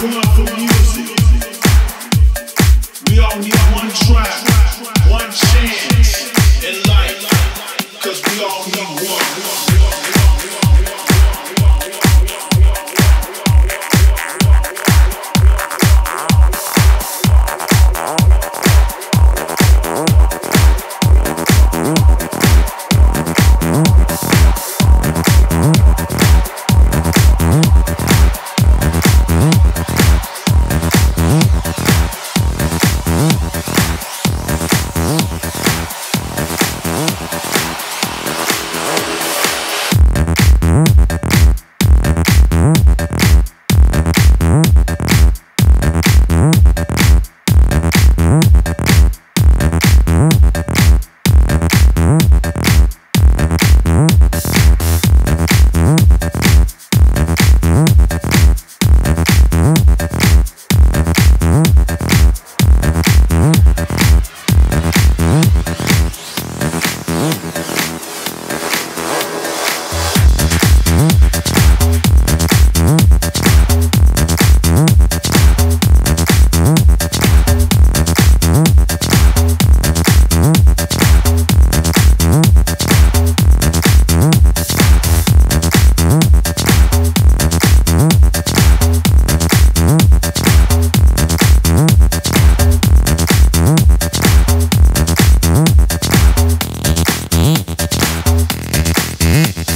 Uma, uma. Mm-hmm.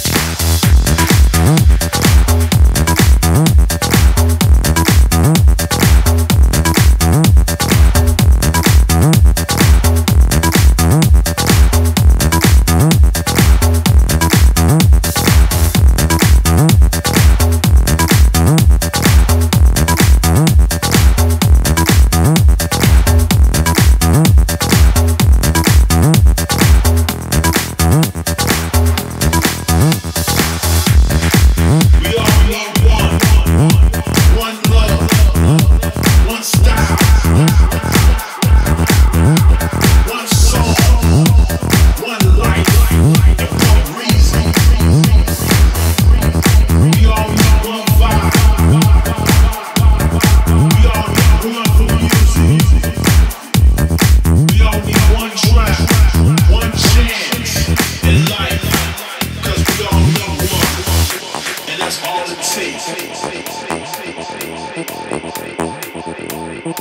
We all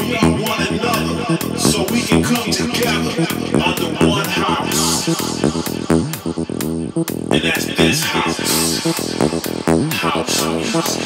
need one another so we can come together under one. And that's this house. House. house.